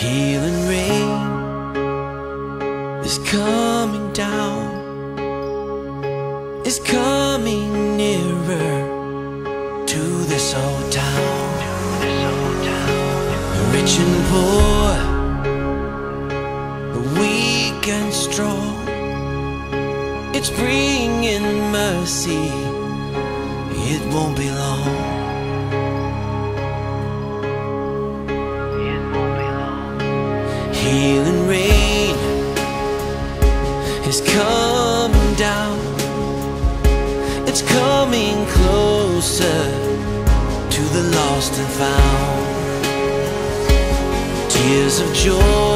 Healing rain is coming down, is coming nearer to this old town. Rich and poor, weak and strong, it's bringing mercy. It won't be long. Healing rain is coming down. It's coming closer to the lost and found. Tears of joy